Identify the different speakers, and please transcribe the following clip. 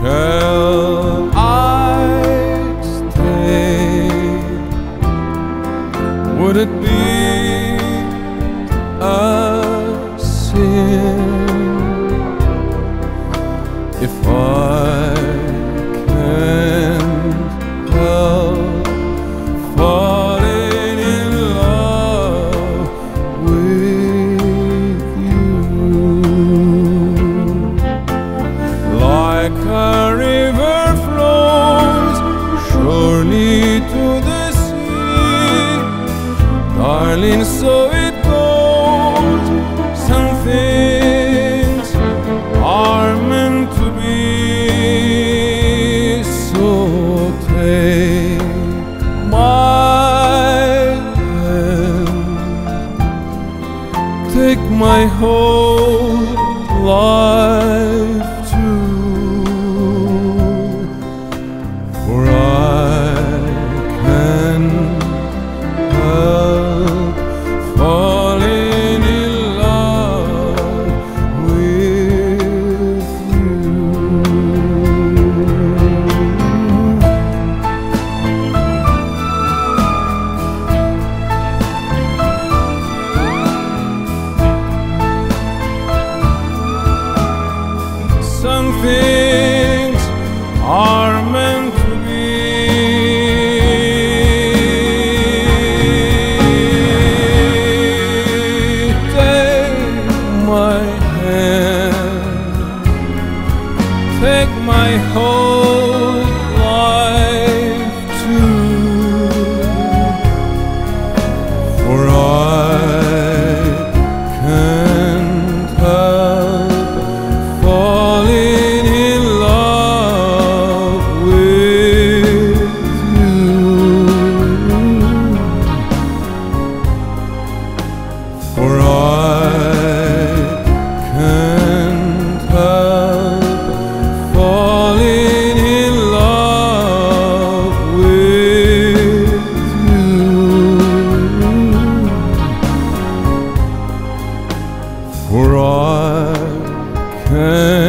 Speaker 1: Shall I stay? Would it be a sin if I can't help falling in love with you? Like darling, so it goes. Some things are meant to be, so take my hand, take my whole life things are meant to be. Take my hand, take my whole For I can't